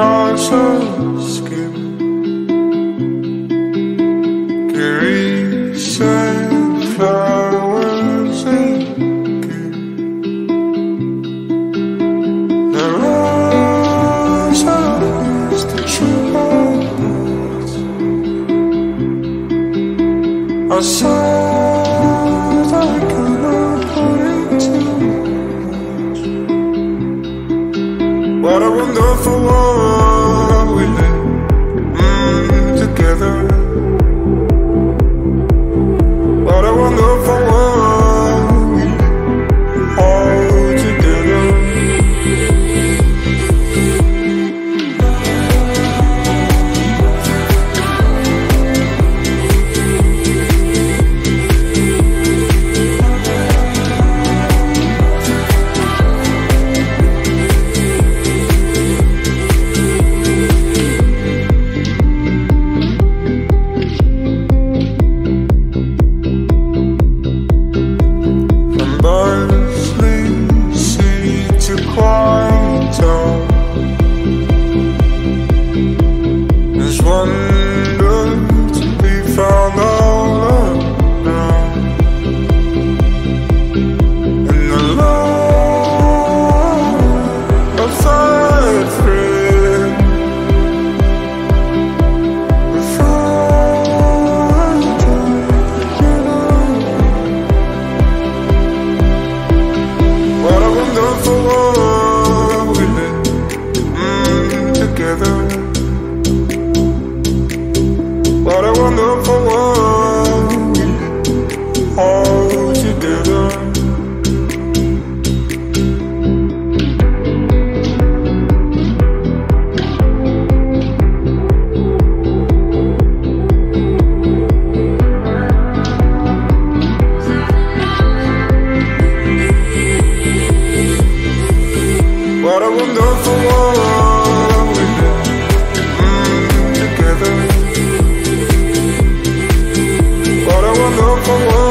your skin Can reset flowers again The rose is the truth. I said What a wonderful world we live mm, together. loco